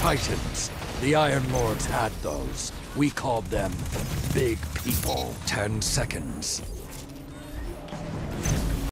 Titans. The Iron Lords had those. We called them Big People. Ten seconds.